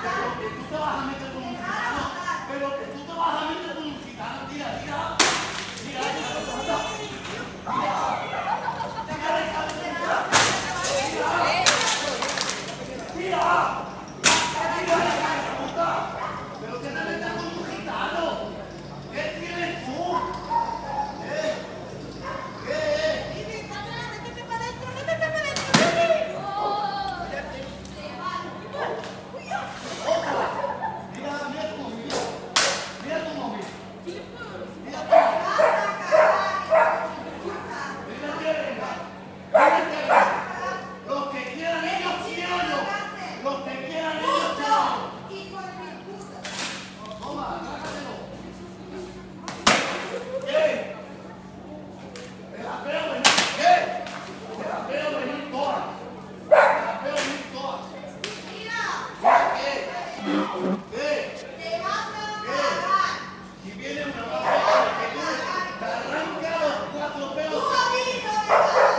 Pero que tú te vas a meter con un. Pero que tú te vas a meter con un gitano, tía, tía. Mira, mira, mira. Mira. Thank you.